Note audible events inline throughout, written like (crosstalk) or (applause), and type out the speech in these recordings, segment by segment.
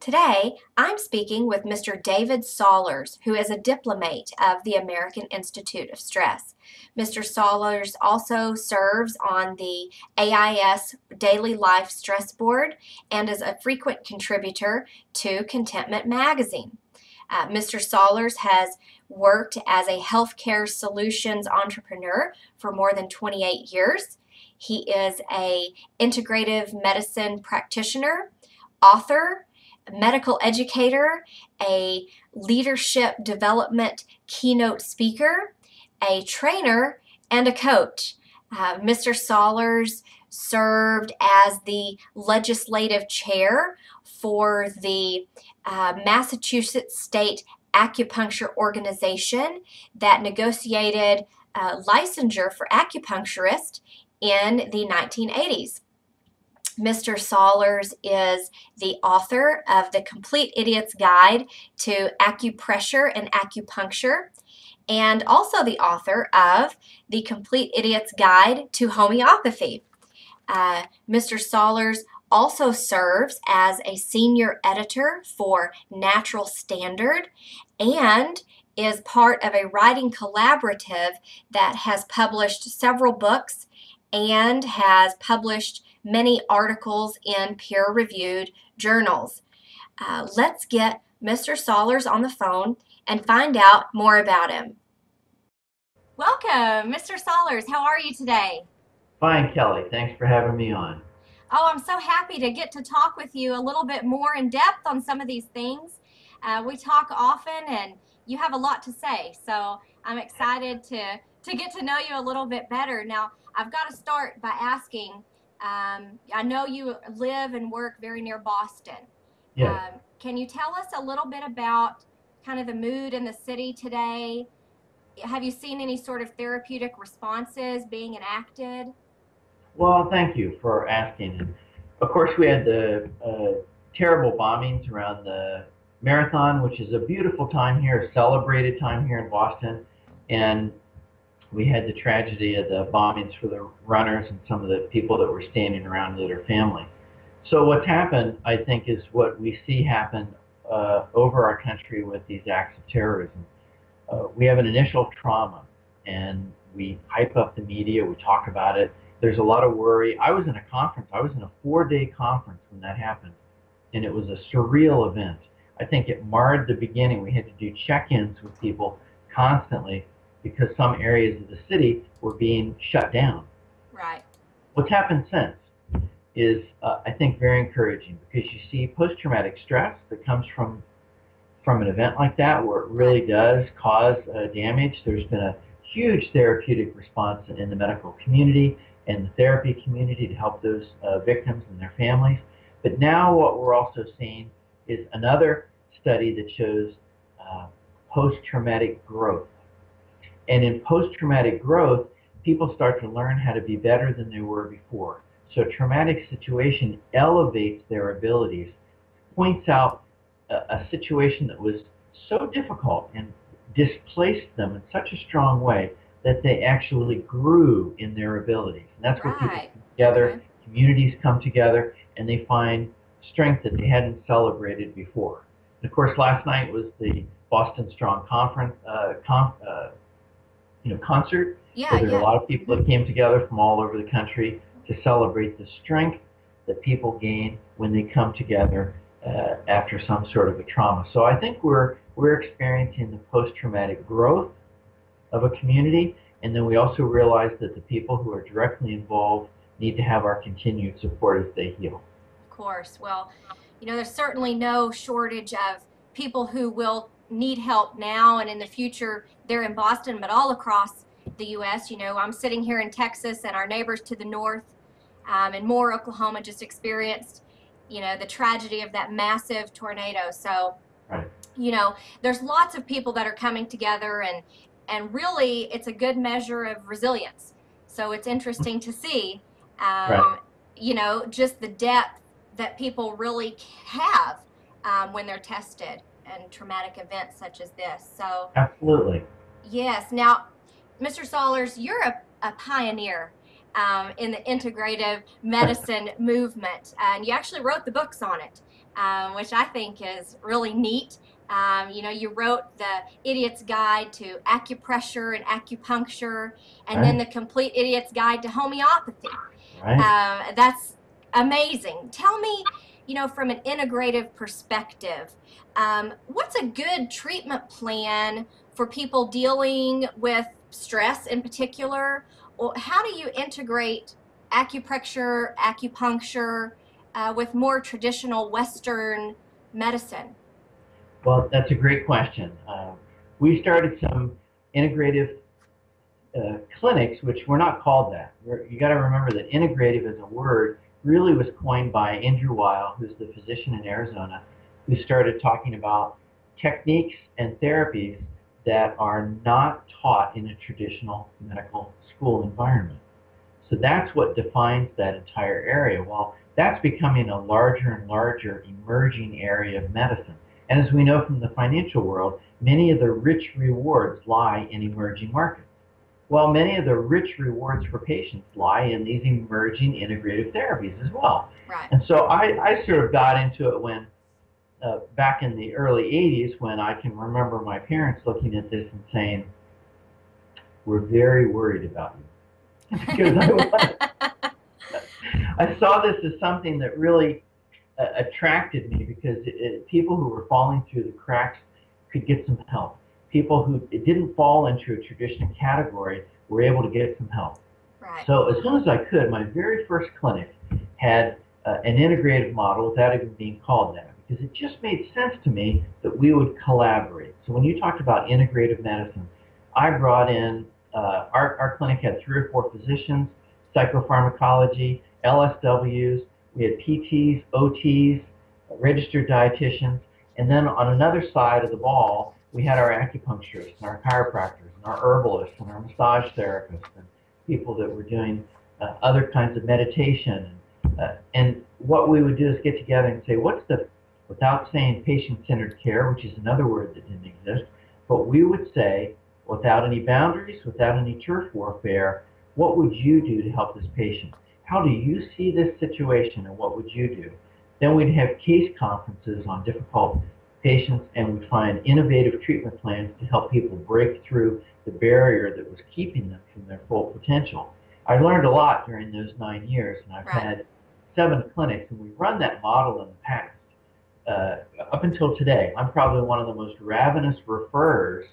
Today, I'm speaking with Mr. David Sollars, who is a diplomate of the American Institute of Stress. Mr. Sollars also serves on the AIS Daily Life Stress Board and is a frequent contributor to Contentment Magazine. Uh, Mr. Sollars has worked as a healthcare solutions entrepreneur for more than 28 years. He is a integrative medicine practitioner, author, medical educator, a leadership development keynote speaker, a trainer, and a coach. Uh, Mr. Sollars served as the legislative chair for the uh, Massachusetts State Acupuncture Organization that negotiated uh, licensure for acupuncturists in the 1980s. Mr. Sollars is the author of The Complete Idiot's Guide to Acupressure and Acupuncture, and also the author of The Complete Idiot's Guide to Homeopathy. Uh, Mr. Sollars also serves as a senior editor for Natural Standard and is part of a writing collaborative that has published several books and has published many articles in peer reviewed journals. Uh, let's get Mr. Sollars on the phone and find out more about him. Welcome, Mr. Sollars. How are you today? Fine, Kellie. Thanks for having me on. Oh, I'm so happy to get to talk with you a little bit more in depth on some of these things. Uh, we talk often, and you have a lot to say, so I'm excited to to get to know you a little bit better. Now, I've got to start by asking um, I know you live and work very near Boston. Yes. Um, can you tell us a little bit about kind of the mood in the city today? Have you seen any sort of therapeutic responses being enacted? Well, thank you for asking. Of course, we had the uh, terrible bombings around the marathon, which is a beautiful time here, a celebrated time here in Boston. And we had the tragedy of the bombings for the runners and some of the people that were standing around with their family. So what's happened, I think, is what we see happen uh, over our country with these acts of terrorism. Uh, we have an initial trauma, and we hype up the media. We talk about it. There's a lot of worry. I was in a conference. I was in a four-day conference when that happened, and it was a surreal event. I think it marred the beginning. We had to do check-ins with people constantly because some areas of the city were being shut down. Right. What's happened since is, uh, I think, very encouraging because you see post-traumatic stress that comes from from an event like that where it really does cause uh, damage. There's been a huge therapeutic response in the medical community and the therapy community to help those uh, victims and their families. But now what we're also seeing is another study that shows uh, post-traumatic growth and in post-traumatic growth, people start to learn how to be better than they were before. So traumatic situation elevates their abilities, points out a, a situation that was so difficult and displaced them in such a strong way that they actually grew in their abilities. And that's where people come together, okay. communities come together, and they find strength that they hadn't celebrated before. And of course, last night was the Boston Strong Conference, uh, conf, uh, you know, concert. Yeah, there's yeah. a lot of people that came together from all over the country to celebrate the strength that people gain when they come together uh, after some sort of a trauma. So I think we're we're experiencing the post-traumatic growth of a community, and then we also realize that the people who are directly involved need to have our continued support as they heal. Of course. Well, you know, there's certainly no shortage of people who will need help now and in the future they're in Boston, but all across the U.S. You know, I'm sitting here in Texas, and our neighbors to the north um, and Moore Oklahoma, just experienced, you know, the tragedy of that massive tornado. So, right. you know, there's lots of people that are coming together, and and really, it's a good measure of resilience. So it's interesting to see, um, right. you know, just the depth that people really have um, when they're tested and traumatic events such as this. So absolutely. Yes. Now, Mr. Sollars, you're a, a pioneer. um, in the integrative medicine (laughs) movement. And you actually wrote the books on it, um, which I think is really neat. Um, you know, you wrote the Idiot's Guide to Acupressure and Acupuncture, and Right. then the Complete Idiot's Guide to Homeopathy. Right? Um, that's amazing. Tell me, you know, from an integrative perspective, um, what's a good treatment plan for people dealing with stress in particular? Or how do you integrate acupressure, acupuncture uh, with more traditional Western medicine? Well, that's a great question. Uh, we started some integrative uh, clinics, which were not called that. We're, you got to remember that integrative is a word really was coined by Andrew Weil, who's the physician in Arizona, who started talking about techniques and therapies that are not taught in a traditional medical school environment. So that's what defines that entire area. Well, that's becoming a larger and larger emerging area of medicine. And as we know from the financial world, many of the rich rewards lie in emerging markets. Well, many of the rich rewards for patients lie in these emerging integrative therapies as well. Right. And so I, I sort of got into it when, uh, back in the early 80s, when I can remember my parents looking at this and saying, We're very worried about you. (laughs) because I, was- I saw this as something that really uh, attracted me because it, it, people who were falling through the cracks could get some help. People who it didn't fall into a traditional category were able to get some help. Right. So as soon as I could, my very first clinic had uh, an integrative model without even being called that because it just made sense to me that we would collaborate. So when you talked about integrative medicine, I brought in, uh, our, our clinic had three or four physicians, psychopharmacology, LSWs, we had PTs, OTs, registered dietitians, and then on another side of the ball, we had our acupuncturists and our chiropractors and our herbalists and our massage therapists and people that were doing uh, other kinds of meditation. Uh, and what we would do is get together and say, what's the, without saying patient-centered care, which is another word that didn't exist, but we would say, without any boundaries, without any turf warfare, what would you do to help this patient? How do you see this situation and what would you do? Then we'd have case conferences on difficult patients and we'd find innovative treatment plans to help people break through the barrier that was keeping them from their full potential. I learned a lot during those nine years, and I've Right. had seven clinics, and we run that model in the past. Uh, up until today, I'm probably one of the most ravenous referrers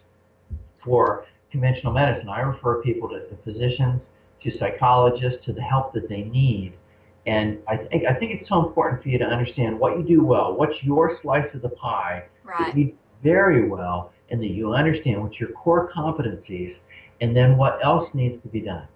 for conventional medicine. I refer people to, to physicians, to psychologists, to the help that they need. And I think I think it's so important for you to understand what you do well, what's your slice of the pie, that you do very well, and that you understand what's your core competencies, and then what else needs to be done.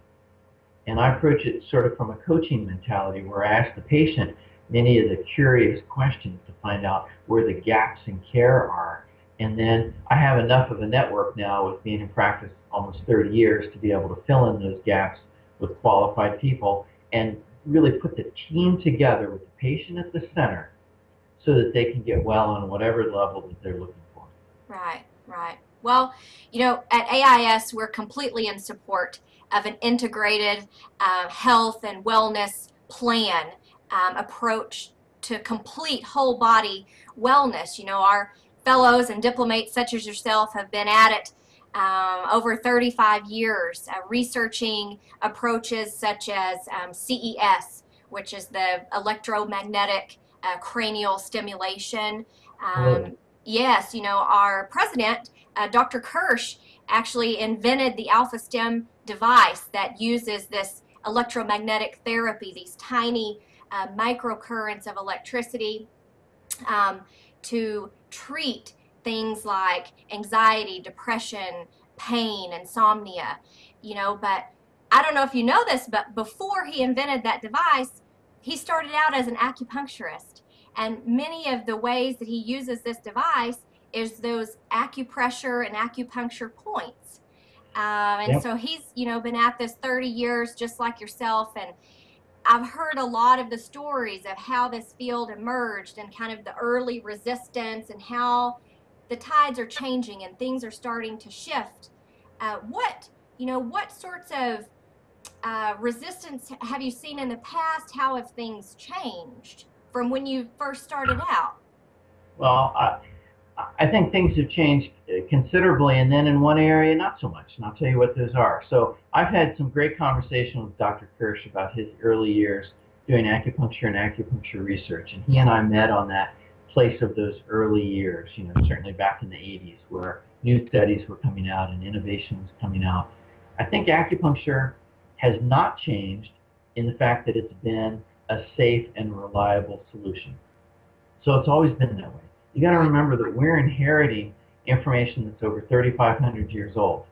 And I approach it sort of from a coaching mentality where I ask the patient many of the curious questions to find out where the gaps in care are. And then I have enough of a network now with being in practice almost 30 years to be able to fill in those gaps with qualified people and really put the team together with the patient at the center so that they can get well on whatever level that they're looking for. Right, right. Well, you know, at AIS, we're completely in support of an integrated uh, health and wellness plan um, approach to complete whole body wellness. You know, our fellows and diplomates such as yourself have been at it um, over 35 years, uh, researching approaches such as um, CES, which is the electromagnetic uh, cranial stimulation. Um, Really? Yes, you know, our president, uh, Dr. Kirsch, actually invented the Alpha-Stim device that uses this electromagnetic therapy, these tiny uh, microcurrents of electricity, um, to treat things like anxiety, depression, pain, insomnia. You know, but I don't know if you know this, but before he invented that device, he started out as an acupuncturist. And many of the ways that he uses this device is those acupressure and acupuncture points. Um, and Yep. so he's, you know, been at this 30 years just like yourself. And I've heard a lot of the stories of how this field emerged and kind of the early resistance and how the tides are changing and things are starting to shift. Uh, what, you know, what sorts of uh, resistance have you seen in the past? How have things changed from when you first started out? Well, I, I think things have changed uh, considerably, and then in one area, not so much. And I'll tell you what those are. So I've had some great conversation with Dr. Kirsch about his early years doing acupuncture and acupuncture research, and he and I met on that place of those early years. You know, certainly back in the 80s, where new studies were coming out and innovation was coming out. I think acupuncture has not changed in the fact that it's been a safe and reliable solution. So it's always been that way. You got to remember that we're inheriting information that's over 3,500 years old.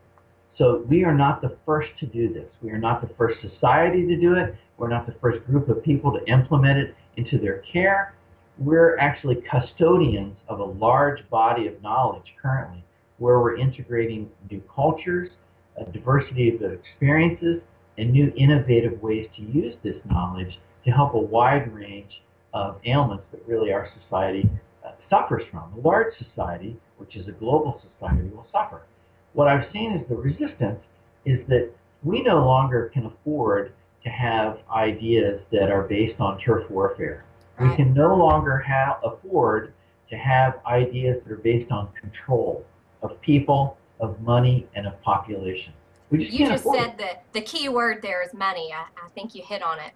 So we are not the first to do this. We are not the first society to do it. We're not the first group of people to implement it into their care. We're actually custodians of a large body of knowledge currently where we're integrating new cultures, a diversity of experiences, and new innovative ways to use this knowledge to help a wide range of ailments that really our society uh, suffers from. A large society, which is a global society, will suffer. What I've seen is the resistance is that we no longer can afford to have ideas that are based on turf warfare. Right. We can no longer have, afford to have ideas that are based on control of people, of money, and of population. Just you just said that the key word there is money. I, I think you hit on it.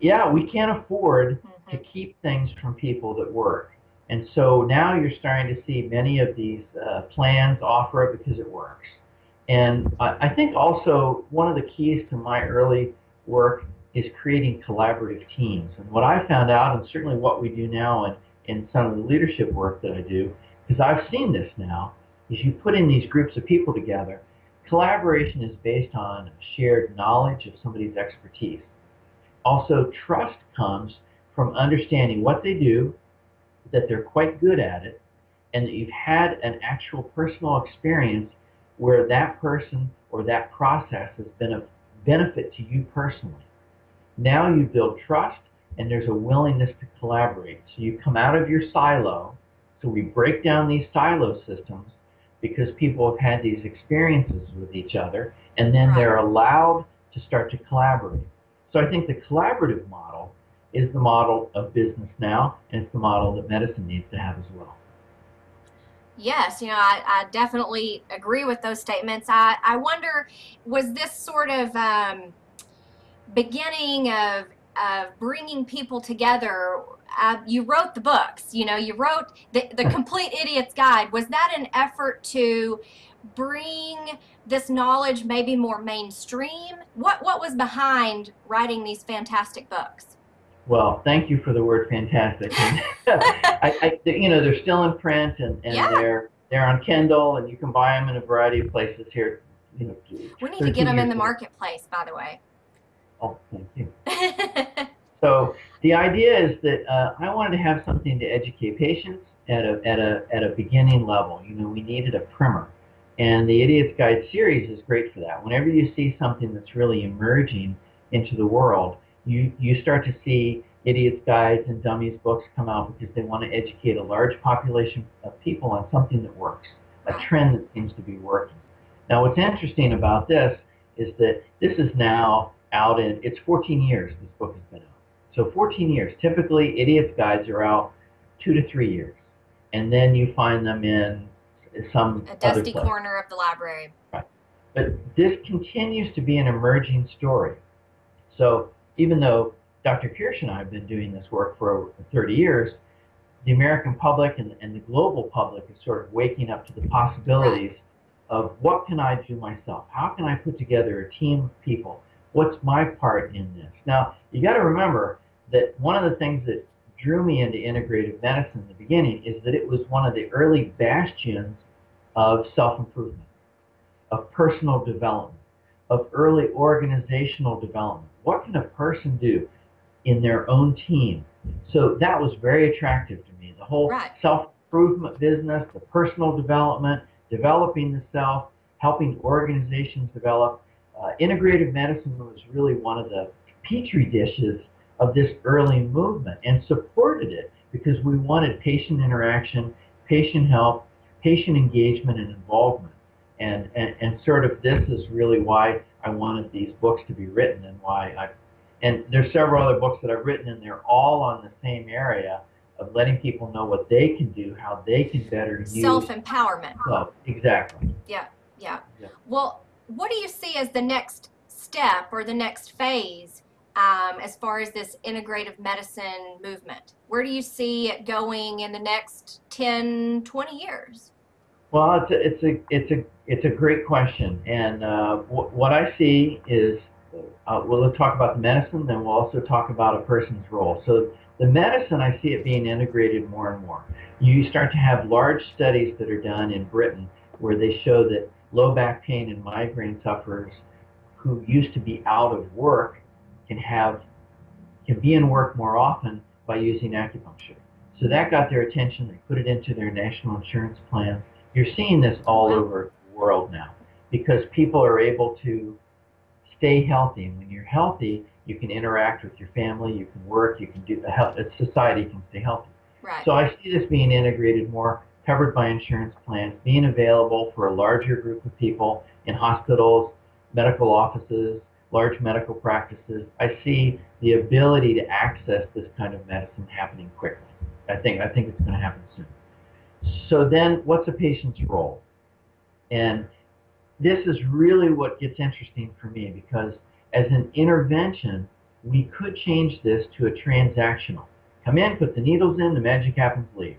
Yeah, we can't afford mm-hmm. to keep things from people that work. And so now you're starting to see many of these uh, plans offer it because it works. And I, I think also one of the keys to my early work is creating collaborative teams. And what I found out, and certainly what we do now in, in some of the leadership work that I do, because I've seen this now, is you put in these groups of people together. Collaboration is based on shared knowledge of somebody's expertise. Also, trust comes from understanding what they do, that they're quite good at it, and that you've had an actual personal experience where that person or that process has been a benefit to you personally. Now you build trust and there's a willingness to collaborate. So you come out of your silo. So we break down these silo systems because people have had these experiences with each other and then right. they're allowed to start to collaborate. So I think the collaborative model is the model of business now, and it's the model that medicine needs to have as well. Yes, you know, I, I definitely agree with those statements. I, I wonder, was this sort of um, beginning of, of bringing people together? Uh, you wrote the books, you know, you wrote the, the (laughs) Complete Idiot's Guide. Was that an effort to bring this knowledge maybe more mainstream? What, what was behind writing these fantastic books? Well, thank you for the word fantastic. (laughs) I, I, you know, they're still in print and, and yeah. they're they're on Kindle and you can buy them in a variety of places here. You know, we need to get them in the marketplace, by the way. Oh, thank you. so the idea is that uh, I wanted to have something to educate patients at a at a at a beginning level. You know, we needed a primer, and the Idiot's Guide series is great for that. Whenever you see something that's really emerging into the world you, you start to see idiots, guides, and dummies books come out because they want to educate a large population of people on something that works, a trend that seems to be working. Now, what's interesting about this is that this is now out in, it's 14 years this book has been out. So 14 years. Typically, idiots guides are out two to three years. And then you find them in some a dusty corner of the library. Right. But this continues to be an emerging story. So even though Dr. Kirsch and I have been doing this work for over 30 years, the American public and, and the global public is sort of waking up to the possibilities of what can I do myself? How can I put together a team of people? What's my part in this? Now, you got to remember that one of the things that drew me into integrative medicine in the beginning is that it was one of the early bastions of self-improvement, of personal development, of early organizational development what can a person do in their own team? So that was very attractive to me. The whole right. self-improvement business, the personal development, developing the self, helping organizations develop. Uh, integrative medicine was really one of the petri dishes of this early movement and supported it because we wanted patient interaction, patient help, patient engagement and involvement. And, and, and sort of this is really why I wanted these books to be written and why I and there's several other books that I've written and they're all on the same area of letting people know what they can do, how they can better use Self empowerment. self. Exactly. Yeah, yeah. Yeah. Well, what do you see as the next step or the next phase um, as far as this integrative medicine movement? Where do you see it going in the next 10, 20 years? Well, it's a, it's a it's a it's a great question, and uh, wh- what I see is uh, we'll talk about the medicine, then we'll also talk about a person's role. So the medicine, I see it being integrated more and more. You start to have large studies that are done in Britain where they show that low back pain and migraine sufferers who used to be out of work can have can be in work more often by using acupuncture. So that got their attention. They put it into their national insurance plan. You're seeing this all over the world now because people are able to stay healthy. And when you're healthy, you can interact with your family, you can work, you can do the health. Society can stay healthy. Right. So I see this being integrated more, covered by insurance plans, being available for a larger group of people in hospitals, medical offices, large medical practices. I see the ability to access this kind of medicine happening quickly. I think I think it's going to happen soon. So then, what's a patient's role? And this is really what gets interesting for me because as an intervention, we could change this to a transactional. Come in, put the needles in, the magic happens, leave.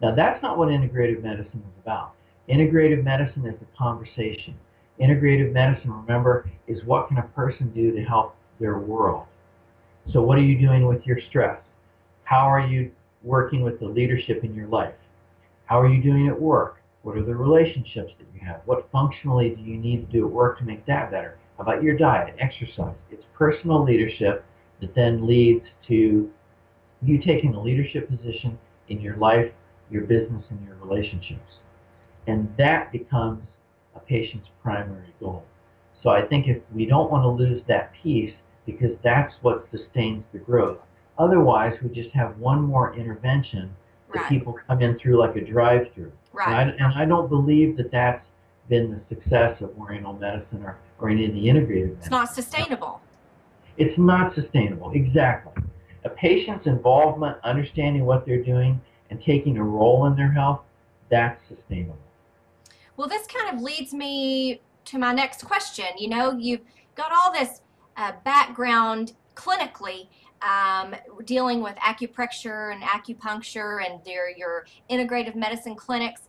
Now, that's not what integrative medicine is about. Integrative medicine is a conversation. Integrative medicine, remember, is what can a person do to help their world. So, what are you doing with your stress? How are you working with the leadership in your life? How are you doing at work? What are the relationships that you have? What functionally do you need to do at work to make that better? How about your diet, exercise? It's personal leadership that then leads to you taking a leadership position in your life, your business, and your relationships. And that becomes a patient's primary goal. So I think if we don't want to lose that piece because that's what sustains the growth. Otherwise, we just have one more intervention that right. people come in through like a drive-through. Right. And, I, and I don't believe that that's been the success of Oriental medicine or, or any of the integrated medicine. It's not sustainable. It's not sustainable. Exactly. A patient's involvement, understanding what they're doing, and taking a role in their health, that's sustainable. Well, this kind of leads me to my next question. You know, you've got all this uh, background clinically um, dealing with acupressure and acupuncture and their, your integrative medicine clinics.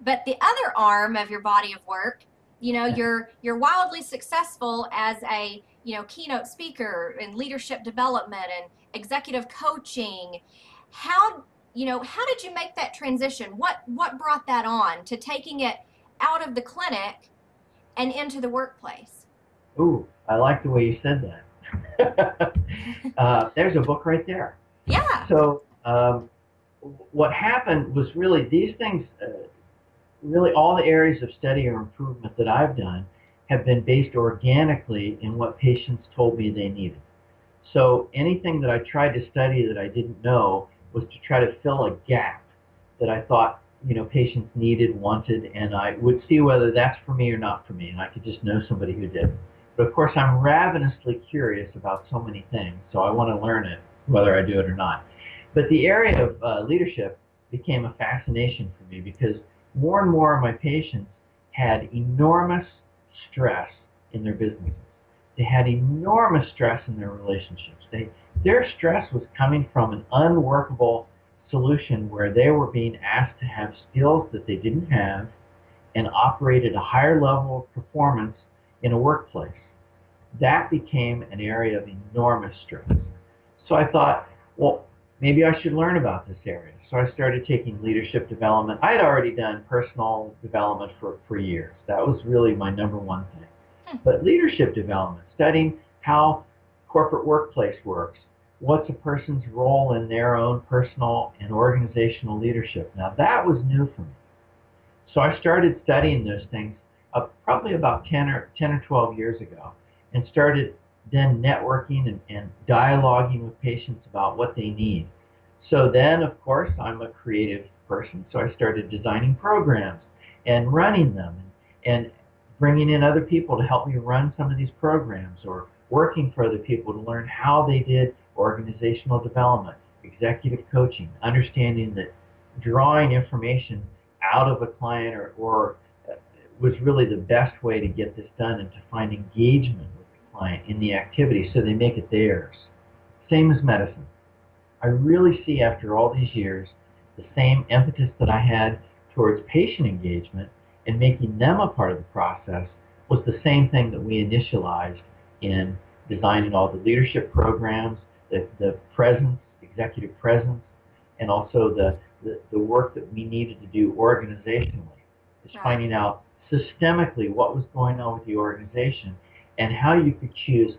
But the other arm of your body of work, you know, you're you're wildly successful as a you know keynote speaker in leadership development and executive coaching. How you know how did you make that transition? What what brought that on to taking it out of the clinic and into the workplace? Ooh, I like the way you said that. (laughs) uh, there's a book right there. Yeah. So um, what happened was really these things, uh, really all the areas of study or improvement that I've done have been based organically in what patients told me they needed. So anything that I tried to study that I didn't know was to try to fill a gap that I thought you know patients needed, wanted, and I would see whether that's for me or not for me, and I could just know somebody who did. But of course, I'm ravenously curious about so many things, so I want to learn it, whether I do it or not. But the area of uh, leadership became a fascination for me because more and more of my patients had enormous stress in their businesses. They had enormous stress in their relationships. They, their stress was coming from an unworkable solution where they were being asked to have skills that they didn't have and operate at a higher level of performance in a workplace. That became an area of enormous stress. So I thought, well, maybe I should learn about this area. So I started taking leadership development. I had already done personal development for, for years. That was really my number one thing. But leadership development, studying how corporate workplace works, what's a person's role in their own personal and organizational leadership. Now that was new for me. So I started studying those things uh, probably about 10 or 10 or 12 years ago and started then networking and, and dialoguing with patients about what they need. So then, of course, I'm a creative person, so I started designing programs and running them and bringing in other people to help me run some of these programs or working for other people to learn how they did organizational development, executive coaching, understanding that drawing information out of a client or, or uh, was really the best way to get this done and to find engagement with the client in the activity so they make it theirs. Same as medicine. I really see after all these years the same impetus that I had towards patient engagement and making them a part of the process was the same thing that we initialized in designing all the leadership programs, the, the presence, executive presence, and also the, the, the work that we needed to do organizationally, is Right. finding out systemically what was going on with the organization and how you could choose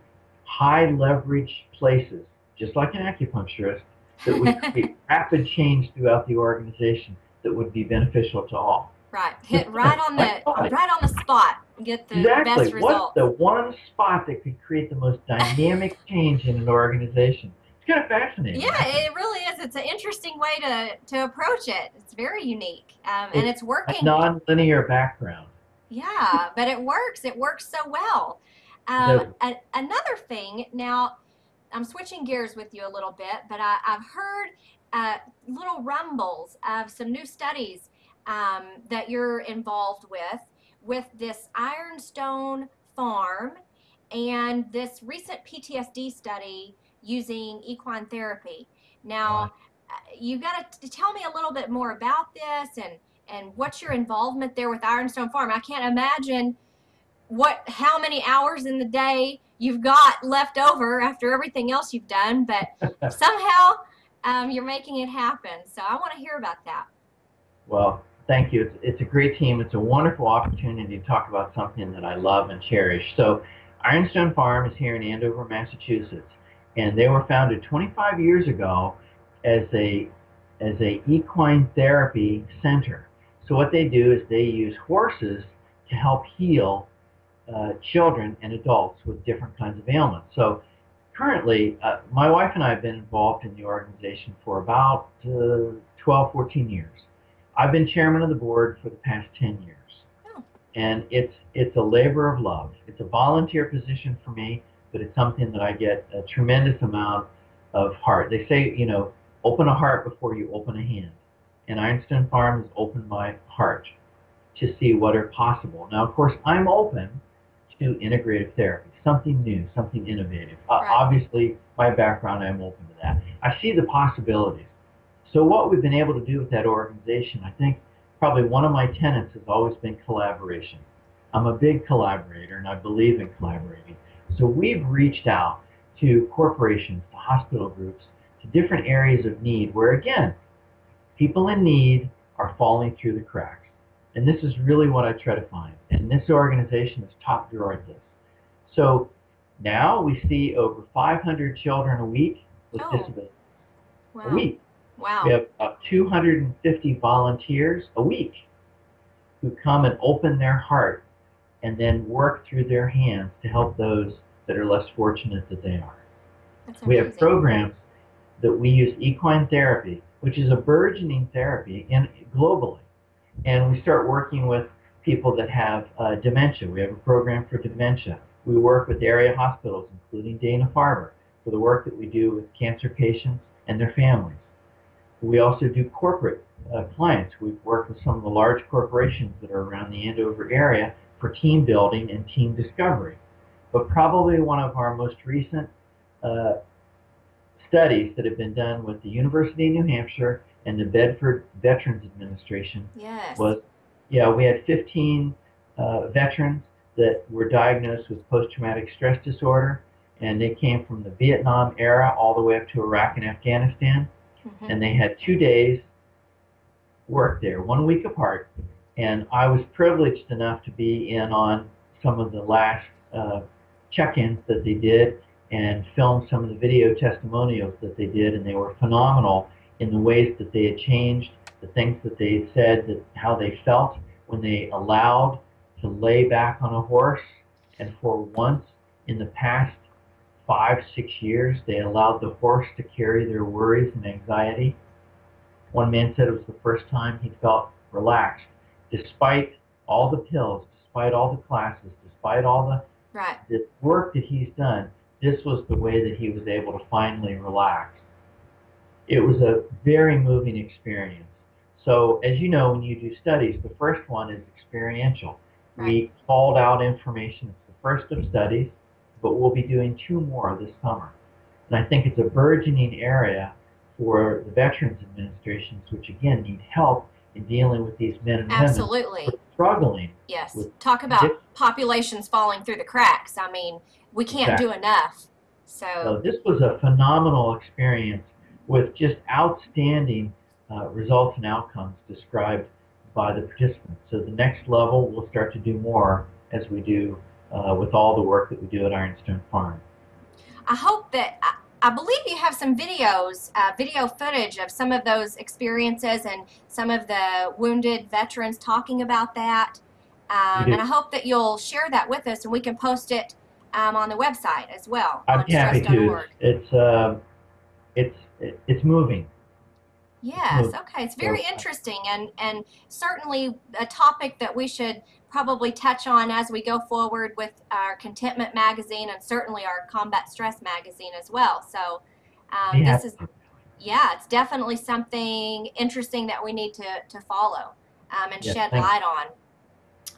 high leverage places, just like an acupuncturist, that would (laughs) create rapid change throughout the organization that would be beneficial to all. Right. Hit right on the Right. on the spot. Get the exactly. best What's result. the one spot that could create the most dynamic (laughs) change in an organization? It's kind of fascinating. Yeah, it really is. It's an interesting way to to approach it. It's very unique, um, and it's a working. non-linear background. Yeah, but it works. It works so well. Um, a, another thing, now I'm switching gears with you a little bit, but I, I've heard uh, little rumbles of some new studies um, that you're involved with, with this Ironstone Farm and this recent PTSD study using equine therapy. Now, uh, you got to tell me a little bit more about this and and what's your involvement there with Ironstone Farm? I can't imagine what how many hours in the day you've got left over after everything else you've done, but (laughs) somehow um, you're making it happen. So I want to hear about that. Well, thank you. It's, it's a great team. It's a wonderful opportunity to talk about something that I love and cherish. So, Ironstone Farm is here in Andover, Massachusetts, and they were founded 25 years ago as a as a equine therapy center. So what they do is they use horses to help heal uh, children and adults with different kinds of ailments. So currently, uh, my wife and I have been involved in the organization for about uh, 12, 14 years. I've been chairman of the board for the past 10 years. Oh. And it's it's a labor of love. It's a volunteer position for me, but it's something that I get a tremendous amount of heart. They say, you know, open a heart before you open a hand. And Ironstone Farm has opened my heart to see what are possible. Now, of course, I'm open to integrative therapy, something new, something innovative. Uh, obviously, my background, I'm open to that. I see the possibilities. So, what we've been able to do with that organization, I think probably one of my tenets has always been collaboration. I'm a big collaborator and I believe in collaborating. So, we've reached out to corporations, to hospital groups, to different areas of need where, again, people in need are falling through the cracks. And this is really what I try to find. And this organization is top drawer at this. So now we see over 500 children a week with Oh. disabilities. Wow. A week. Wow. We have about 250 volunteers a week who come and open their heart and then work through their hands to help those that are less fortunate that they are. That's We have programs that we use equine therapy, which is a burgeoning therapy in, globally. And we start working with people that have uh, dementia. We have a program for dementia. We work with area hospitals, including Dana-Farber, for the work that we do with cancer patients and their families. We also do corporate uh, clients. We've worked with some of the large corporations that are around the Andover area for team building and team discovery. But probably one of our most recent uh, studies that have been done with the University of New Hampshire and the Bedford Veterans Administration Yes. was, yeah, we had 15 uh, veterans that were diagnosed with post-traumatic stress disorder, and they came from the Vietnam era all the way up to Iraq and Afghanistan, Mhm. and they had two days work there, one week apart, and I was privileged enough to be in on some of the last uh, check-ins that they did and film some of the video testimonials that they did, and they were phenomenal in the ways that they had changed, the things that they said, that how they felt when they allowed to lay back on a horse, and for once in the past five, six years, they allowed the horse to carry their worries and anxiety. One man said it was the first time he felt relaxed, despite all the pills, despite all the classes, despite all the, Right. the work that he's done, this was the way that he was able to finally relax. It was a very moving experience. So, as you know, when you do studies, the first one is experiential. We called out information. It's the first of studies, but we'll be doing two more this summer. And I think it's a burgeoning area for the Veterans Administrations, which again need help in dealing with these men and women Absolutely. who struggling. Yes. Talk about populations falling through the cracks. I mean, we can't do enough. So So, this was a phenomenal experience with just outstanding uh, results and outcomes described by the participants. So the next level, we'll start to do more as we do uh, with all the work that we do at Ironstone Farm. I hope that I, I believe you have some videos, uh, video footage of some of those experiences and some of the wounded veterans talking about that. Um, and I hope that you'll share that with us and we can post it um, on the website as well I'm happy to. It's uh, it's it's moving. Yes, okay. It's very interesting and, and certainly a topic that we should probably touch on as we go forward with our Contentment magazine and certainly our Combat Stress magazine as well. So um, Yeah. this is, yeah, it's definitely something interesting that we need to, to follow um, and shed thank- light on.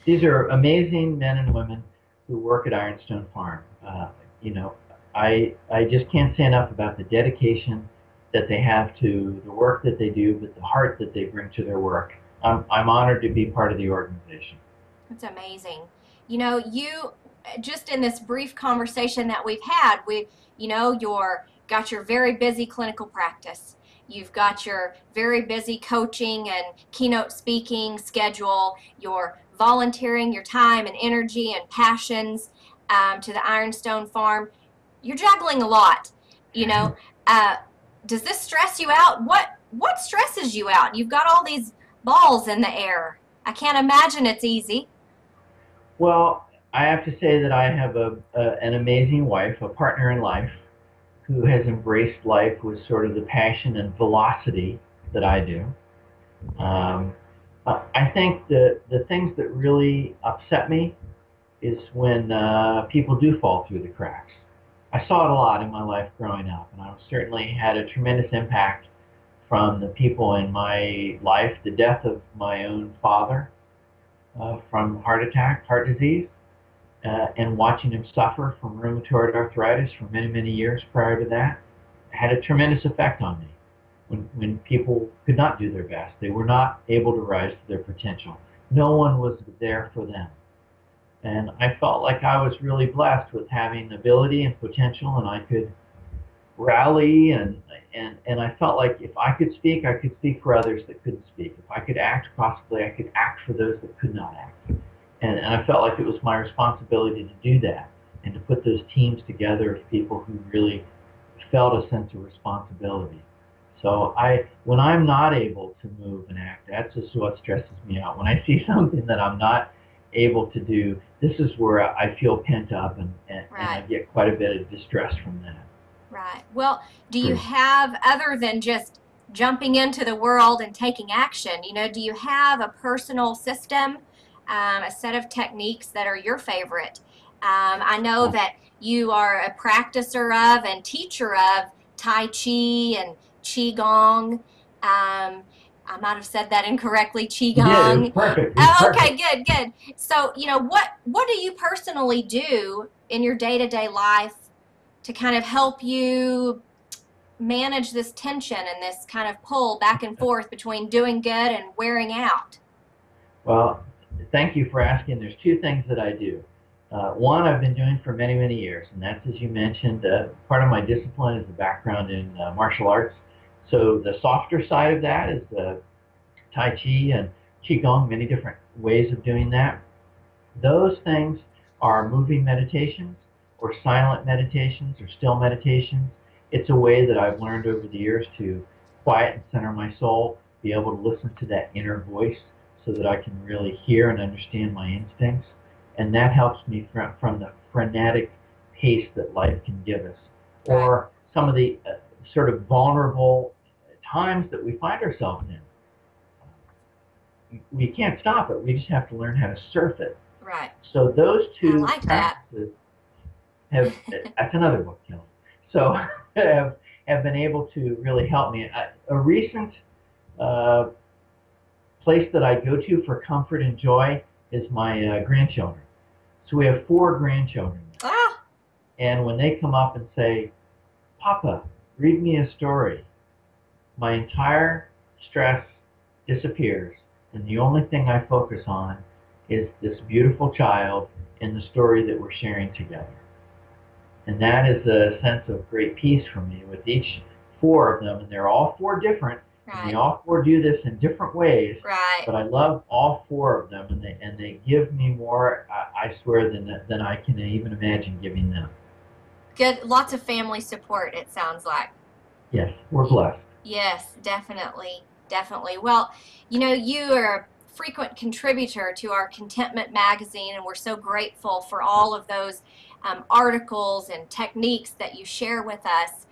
These are amazing men and women who work at Ironstone Farm. Uh, you know, I I just can't say enough about the dedication that they have to the work that they do, but the heart that they bring to their work. I'm I'm honored to be part of the organization. It's amazing. You know, you just in this brief conversation that we've had, we, you know, you're got your very busy clinical practice. You've got your very busy coaching and keynote speaking schedule. You're volunteering your time and energy and passions um, to the Ironstone Farm. You're juggling a lot. You know, uh, does this stress you out? What what stresses you out? You've got all these balls in the air. I can't imagine it's easy. Well, I have to say that I have a, a an amazing wife, a partner in life, who has embraced life with sort of the passion and velocity that I do. Um, I think the the things that really upset me is when uh, people do fall through the cracks. I saw it a lot in my life growing up, and I certainly had a tremendous impact from the people in my life. The death of my own father uh, from heart attack, heart disease, uh, and watching him suffer from rheumatoid arthritis for many, many years prior to that had a tremendous effect on me. When, when people could not do their best, they were not able to rise to their potential. No one was there for them. And I felt like I was really blessed with having ability and potential, and I could rally and and and I felt like if I could speak, I could speak for others that couldn't speak. If I could act, possibly I could act for those that could not act. And and I felt like it was my responsibility to do that and to put those teams together of people who really felt a sense of responsibility. So I when I'm not able to move and act, that's just what stresses me out. When I see (laughs) something that I'm not able to do, this is where I feel pent up and, and, and I get quite a bit of distress from that. Right. Well, do you have, other than just jumping into the world and taking action, you know, do you have a personal system, um, a set of techniques that are your favorite? Um, I know that you are a practicer of and teacher of Tai Chi and Qigong. Um, I might have said that incorrectly, did. It perfect. Oh, perfect. okay, good, good. So, you know, what what do you personally do in your day-to-day life to kind of help you manage this tension and this kind of pull back and forth between doing good and wearing out? Well, thank you for asking. There's two things that I do. Uh, one I've been doing for many, many years, and that's, as you mentioned, uh, part of my discipline is a background in uh, martial arts. So the softer side of that is uh, Tai Chi and Qigong, many different ways of doing that. Those things are moving meditations or silent meditations or still meditations. It's a way that I've learned over the years to quiet and center my soul, be able to listen to that inner voice so that I can really hear and understand my instincts. And that helps me from, from the frenetic pace that life can give us, or some of the uh, sort of vulnerable times that we find ourselves in. We can't stop it. We just have to learn how to surf it Right. So those two like that. Have that's another book, Kellie. So (laughs) have have been able to really help me. I, a recent uh, place that I go to for comfort and joy is my uh, grandchildren. So we have four grandchildren, Ah, and when they come up and say, "Papa, read me a story," my entire stress disappears, and the only thing I focus on is this beautiful child and the story that we're sharing together. And that is a sense of great peace for me with each four of them, and they're all four different, and they all four do this in different ways. Right. But I love all four of them, and they and they give me more, I, I swear, than than I can even imagine giving them. Good. Lots of family support, it sounds like. Yes, we're blessed. Yes, definitely. Definitely. Well, you know, you are a frequent contributor to our Contentment magazine, and we're so grateful for all of those um, articles and techniques that you share with us.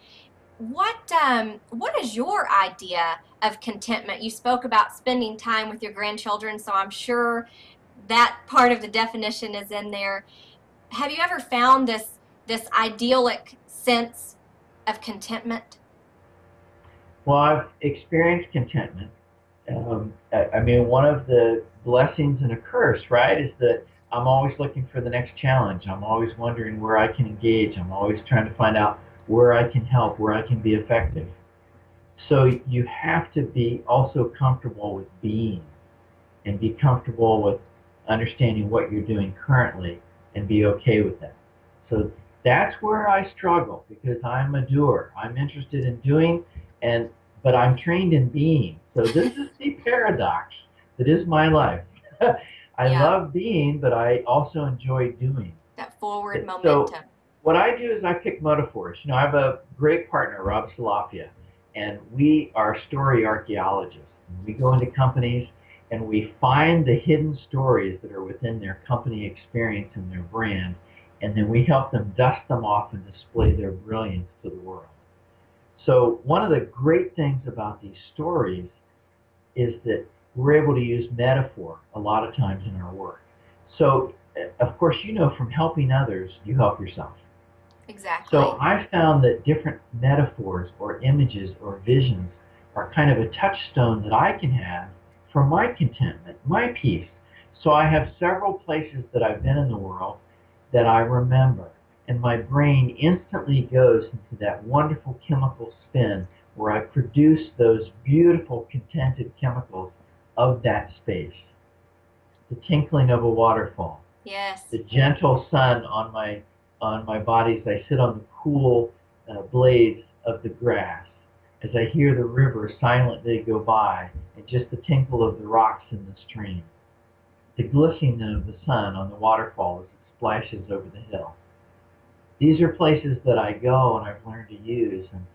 What um, what is your idea of contentment? You spoke about spending time with your grandchildren, so I'm sure that part of the definition is in there. Have you ever found this this idyllic sense of contentment? Well, I've experienced contentment. Um, I, I mean, one of the blessings and a curse, right, is that I'm always looking for the next challenge. I'm always wondering where I can engage. I'm always trying to find out where I can help, where I can be effective. So you have to be also comfortable with being and be comfortable with understanding what you're doing currently and be okay with that. So that's where I struggle because I'm a doer. I'm interested in doing and but I'm trained in being. So this is the paradox that is my life. (laughs) I Yeah. love being, but I also enjoy doing. That forward So- momentum. What I do is I pick metaphors. You know, I have a great partner, Rob Salafia, and we are story archaeologists. We go into companies and we find the hidden stories that are within their company experience and their brand, and then we help them dust them off and display their brilliance to the world. So one of the great things about these stories is that we're able to use metaphor a lot of times in our work. So, of course, you know from helping others, you help yourself. Exactly. So I found that different metaphors or images or visions are kind of a touchstone that I can have for my contentment, my peace. So I have several places that I've been in the world that I remember, and my brain instantly goes into that wonderful chemical spin where I produce those beautiful contented chemicals of that space. The tinkling of a waterfall, yes. the gentle sun on my on my body as I sit on the cool uh, blades of the grass, as I hear the river silently go by, and just the tinkle of the rocks in the stream, the glistening of the sun on the waterfall as it splashes over the hill. These are places that I go and I've learned to use, and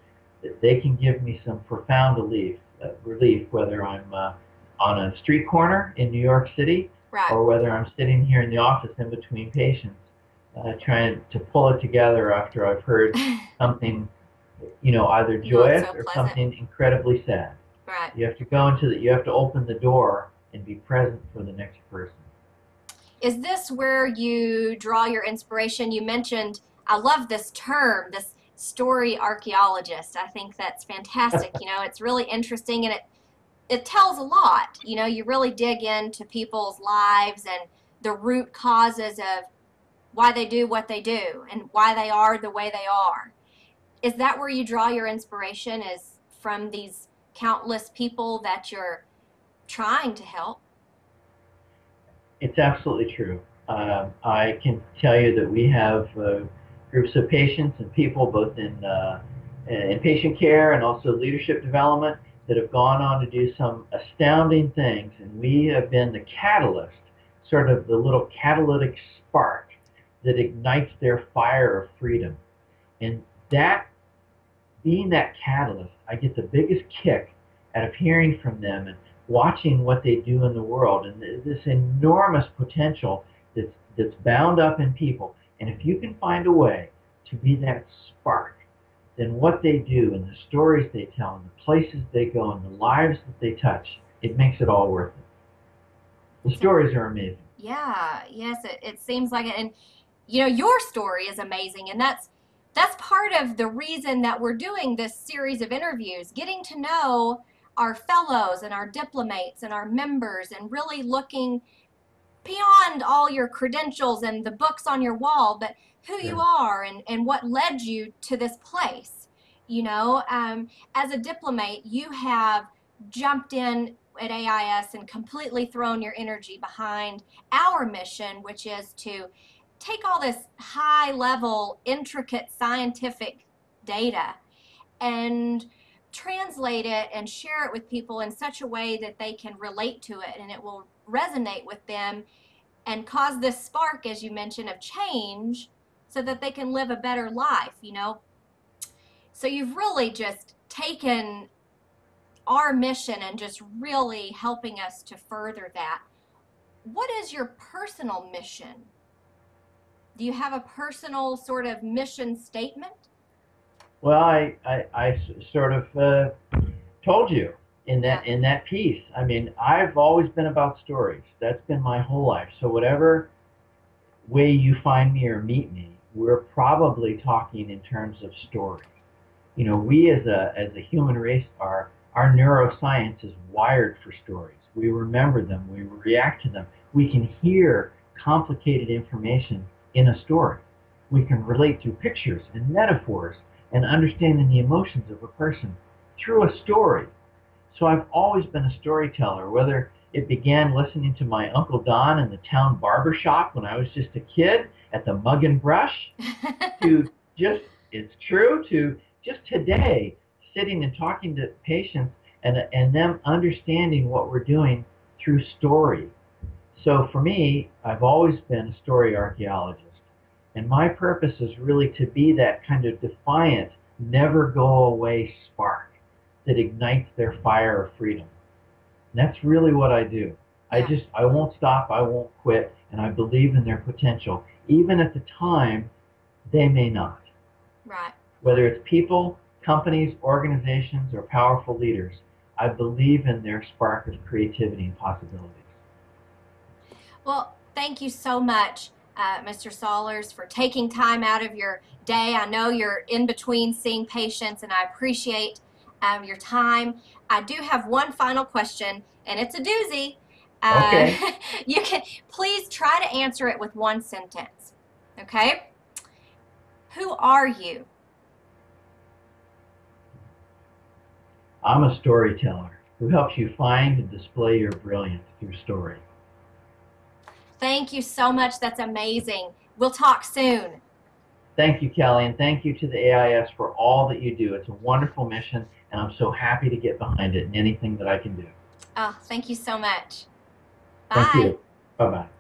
that they can give me some profound relief, uh, relief whether I'm uh, on a street corner in New York City Right. or whether I'm sitting here in the office in between patients, uh, trying to pull it together after I've heard (laughs) something, you know, either joyous so or something incredibly sad. right. You have to go into the, you have to open the door and be present for the next person. Is this where you draw your inspiration? You mentioned, I love this term, this story archaeologist. I think that's fantastic. (laughs) you know, it's really interesting and it it tells a lot. You know, you really dig into people's lives and the root causes of why they do what they do and why they are the way they are. Is that where you draw your inspiration is from these countless people that you're trying to help? It's absolutely true. Um, I can tell you that we have uh, groups of patients and people both in uh, in patient care and also leadership development that have gone on to do some astounding things, and we have been the catalyst, sort of the little catalytic spark that ignites their fire of freedom. And that, being that catalyst, I get the biggest kick out of hearing from them and watching what they do in the world and this enormous potential that's, that's bound up in people. And if you can find a way to be that spark, then what they do and the stories they tell and the places they go and the lives that they touch, it makes it all worth it. The stories are amazing. Yeah, yes, it, it seems like it. And you know, your story is amazing, and that's that's part of the reason that we're doing this series of interviews, getting to know our fellows and our diplomates and our members, and really looking beyond all your credentials and the books on your wall, but who Yeah. you are and, and what led you to this place. You know, um, as a diplomate, you have jumped in at AIS and completely thrown your energy behind our mission, which is to take all this high level, intricate scientific data and translate it and share it with people in such a way that they can relate to it and it will resonate with them and cause this spark, as you mentioned, of change so that they can live a better life, you know? So you've really just taken our mission and just really helping us to further that. What is your personal mission? Do you have a personal sort of mission statement? Well, I sort of uh, told you in that in that piece. I mean, I've always been about stories. That's been my whole life. So whatever way you find me or meet me, we're probably talking in terms of story. You know, we as a as a human race are our neuroscience is wired for stories. We remember them. We react to them. We can hear complicated information in a story. We can relate through pictures and metaphors and understanding the emotions of a person through a story. So I've always been a storyteller, whether it began listening to my Uncle Don in the town barber shop when I was just a kid at the Mug and Brush, (laughs) to just, it's true, to just today sitting and talking to patients and, and them understanding what we're doing through story. So for me, I've always been a story archaeologist. And my purpose is really to be that kind of defiant, never go away spark that ignites their fire of freedom. And that's really what I do. I just, I won't stop, I won't quit, and I believe in their potential, even at the time they may not. right. Whether it's people, companies, organizations, or powerful leaders, I believe in their spark of creativity and possibilities. Well, thank you so much, uh, Mr. Sollars, for taking time out of your day. I know you're in between seeing patients, and I appreciate um, your time. I do have one final question, and it's a doozy. Uh, Okay. (laughs) you can please try to answer it with one sentence. Okay? Who are you? I'm a storyteller who helps you find and display your brilliance through story. Thank you so much. That's amazing. We'll talk soon. Thank you, Kellie, and thank you to the AIS for all that you do. It's a wonderful mission, and I'm so happy to get behind it in anything that I can do. Oh, thank you so much. Bye. Thank you. Bye bye.